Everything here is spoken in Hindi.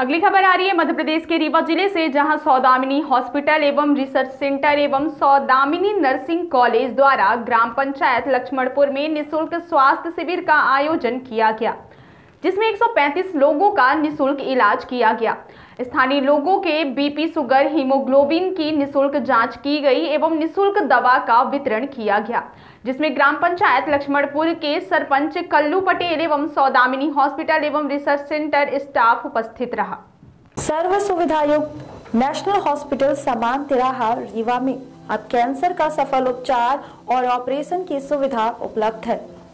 अगली खबर आ रही है मध्य प्रदेश के रीवा ज़िले से, जहाँ सौदामिनी हॉस्पिटल एवं रिसर्च सेंटर एवं सौदामिनी नर्सिंग कॉलेज द्वारा ग्राम पंचायत लक्ष्मणपुर में निशुल्क स्वास्थ्य शिविर का आयोजन किया गया। जिसमें 135 लोगों का निशुल्क इलाज किया गया। स्थानीय लोगों के बीपी सुगर हीमोग्लोबिन की निशुल्क जाँच की गई एवं निशुल्क दवा का वितरण किया गया, जिसमें ग्राम पंचायत लक्ष्मणपुर के सरपंच कल्लू पटेल एवं सौदामिनी हॉस्पिटल एवं रिसर्च सेंटर स्टाफ उपस्थित रहा। सर्व सुविधा युक्त नेशनल हॉस्पिटल समान तिराहा रीवा में। अब कैंसर का सफल उपचार और ऑपरेशन की सुविधा उपलब्ध है।